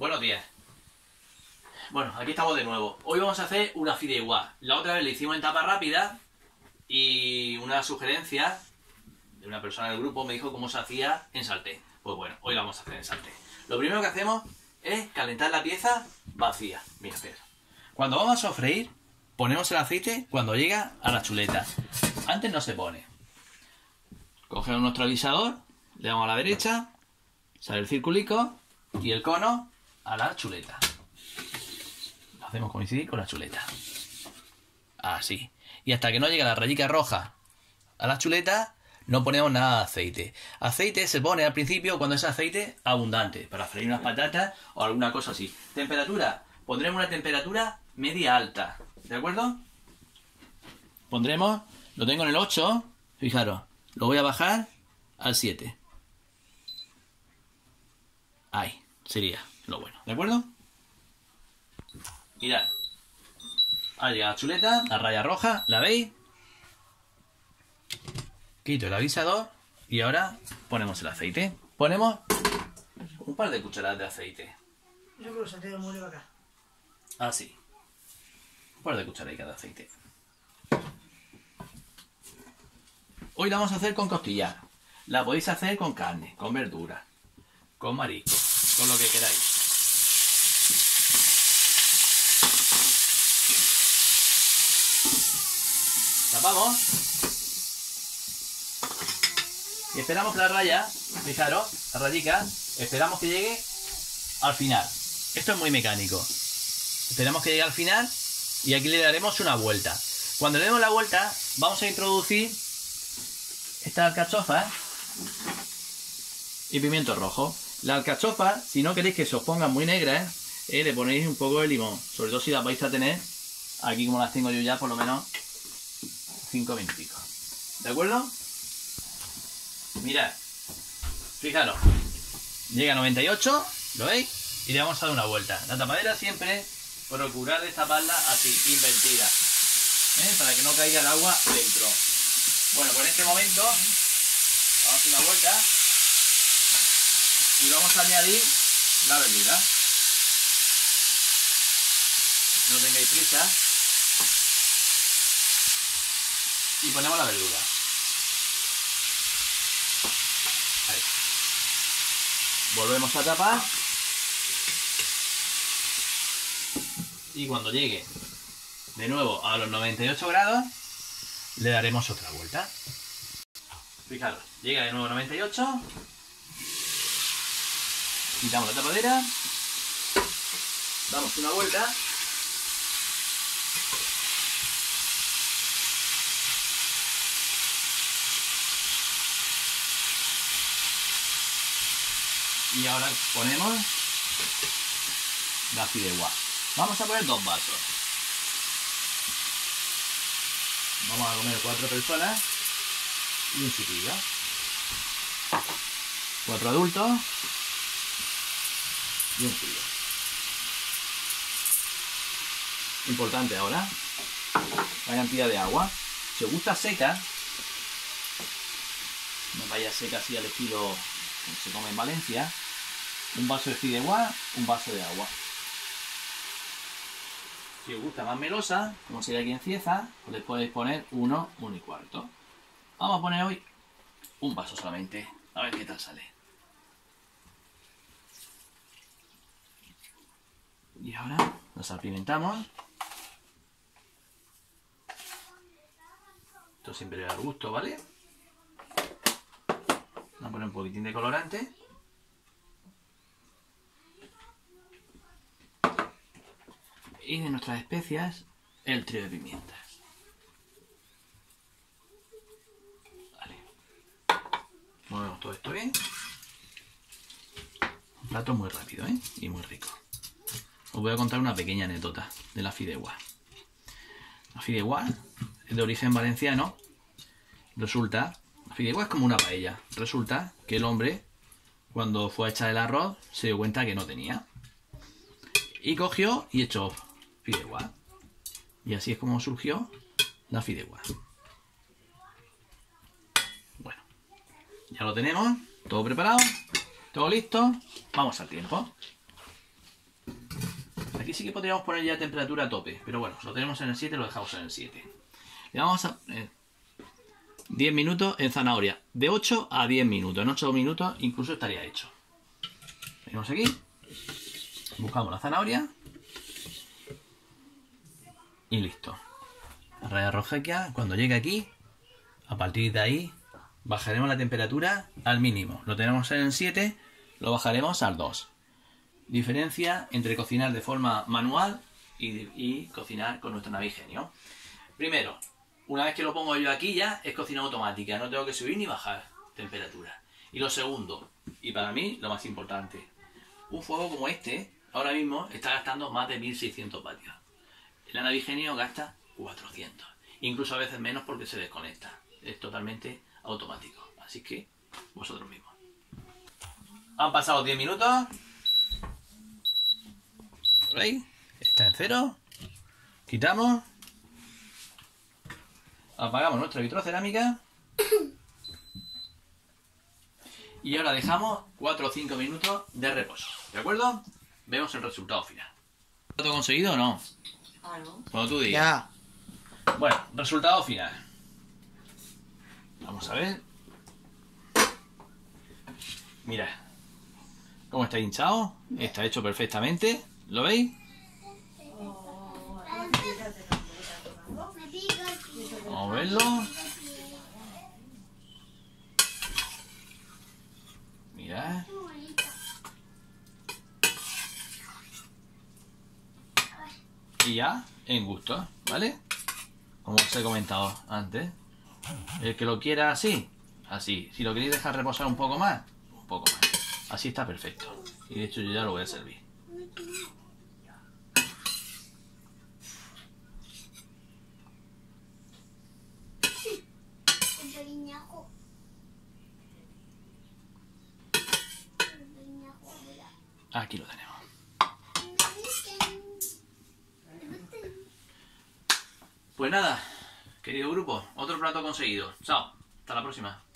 Buenos días. Bueno, aquí estamos de nuevo. Hoy vamos a hacer una fideuá. La otra vez le hicimos en tapa rápida y una sugerencia de una persona del grupo me dijo cómo se hacía en salté. Pues bueno, hoy vamos a hacer en salté. Lo primero que hacemos es calentar la pieza vacía. Mira, espera. Cuando vamos a sofreír, ponemos el aceite cuando llega a la chuleta. Antes no se pone. Cogemos nuestro alisador, le damos a la derecha, sale el circulico y el cono a la chuleta. Lo hacemos coincidir con la chuleta. Así. Y hasta que no llegue la rayica roja a la chuleta, no ponemos nada de aceite. Aceite se pone al principio cuando es aceite abundante, para freír unas patatas o alguna cosa así. Temperatura, pondremos una temperatura media alta, ¿de acuerdo? Pondremos, lo tengo en el 8, fijaros, lo voy a bajar al 7. Ahí, sería lo bueno, ¿de acuerdo? Mirad. Ha llegado la chuleta, la raya roja, ¿la veis? Quito el avisador y ahora ponemos el aceite. Ponemos un par de cucharadas de aceite. Yo creo que se mueve acá. Así. Un par de cucharaditas de aceite. Hoy la vamos a hacer con costillar. La podéis hacer con carne, con verdura, con marisco, con lo que queráis. Tapamos. Y esperamos que la raya, fijaros, la rayica, esperamos que llegue al final. Esto es muy mecánico. Esperamos que llegue al final y aquí le daremos una vuelta. Cuando le demos la vuelta, vamos a introducir esta alcachofa y pimiento rojo. La alcachofa, si no queréis que se os ponga muy negra, eh, le ponéis un poco de limón. Sobre todo si las vais a tener, aquí como las tengo yo ya, por lo menos 5 minuticos. ¿De acuerdo? Mirad. Fijaros. Llega a 98, ¿lo veis? Y le vamos a dar una vuelta. La tapadera siempre procurar destaparla así, invertida. ¿eh? Para que no caiga el agua dentro. Bueno, en este momento vamos a hacer una vuelta y vamos a añadir la verdura. No tengáis prisa. Y ponemos la verdura. Volvemos a tapar. Y cuando llegue de nuevo a los 98 grados, le daremos otra vuelta. Fijaros, llega de nuevo a 98. Quitamos la tapadera. Damos una vuelta. Y ahora ponemos la fideuá. Vamos a poner dos vasos. Vamos a comer cuatro personas y un chiquillo. Cuatro adultos y un crío. Importante ahora, la cantidad de agua. Si os gusta seca, no vaya seca así al estilo se come en Valencia, un vaso de fideuá, un vaso de agua. Si os gusta más melosa, como sería aquí en Cieza, pues le podéis poner uno, uno y cuarto. Vamos a poner hoy un vaso solamente, a ver qué tal sale. Y ahora lo salpimentamos. Esto siempre da gusto, ¿vale? Un poquitín de colorante. y de nuestras especias el trío de pimientas. Vale. Movemos todo esto bien. Un plato muy rápido ¿eh? y muy rico. Os voy a contar una pequeña anécdota de la fideuá. La fideuá es de origen valenciano. Resulta, fideuá es como una paella. Resulta que el hombre, cuando fue a echar el arroz, se dio cuenta que no tenía. Y cogió y echó fideuá. Y así es como surgió la fideuá. Bueno, ya lo tenemos, todo preparado, todo listo. Vamos al tiempo. Aquí sí que podríamos poner ya temperatura a tope, pero bueno, lo tenemos en el 7, lo dejamos en el 7. Le vamos a... 10 minutos en zanahoria. De 8 a 10 minutos. En 8 minutos incluso estaría hecho. Venimos aquí. Buscamos la zanahoria. Y listo. Raya rojequia. Cuando llegue aquí, a partir de ahí, bajaremos la temperatura al mínimo. Lo tenemos en el 7, lo bajaremos al 2. Diferencia entre cocinar de forma manual y, y cocinar con nuestro navigenio. Primero, una vez que lo pongo yo aquí ya es cocina automática, no tengo que subir ni bajar temperatura. Y lo segundo, y para mí lo más importante, un fuego como este ahora mismo está gastando más de 1600 vatios. El navigenio gasta 400, incluso a veces menos porque se desconecta. Es totalmente automático, así que vosotros mismos. Han pasado 10 minutos. ¿Veis? Está en cero. Quitamos. Apagamos nuestra vitrocerámica. Y ahora dejamos 4 o 5 minutos de reposo. ¿De acuerdo? Vemos el resultado final. ¿Lo conseguido o no? Ah, no. Cuando tú digas. Ya. Bueno, resultado final. Vamos a ver. Mira. Cómo está hinchado. Está hecho perfectamente. ¿Lo veis? A verlo. Mira. Y ya, en gusto, ¿vale? Como os he comentado antes. El que lo quiera así, así. Si lo queréis dejar reposar un poco más, un poco más. Así está perfecto. Y de hecho yo ya lo voy a servir. Aquí lo tenemos. Pues nada, querido grupo, otro plato conseguido. Chao, hasta la próxima.